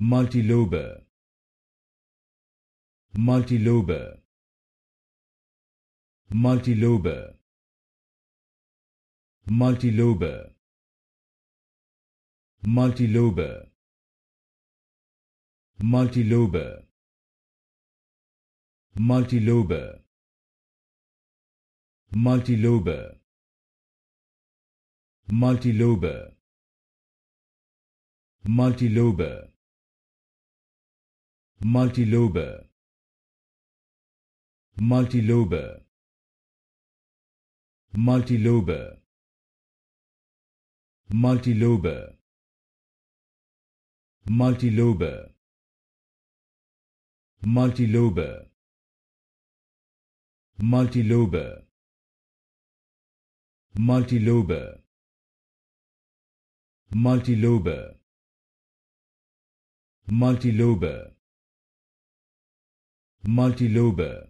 multilobar multilobar multilobar multilobar multilobar multilobar multilobar multilobar multilobar multilobar multilobar multilobar multilobar multilobar multilobar multilobar multilobar multilobar multilobar multilobar multilobar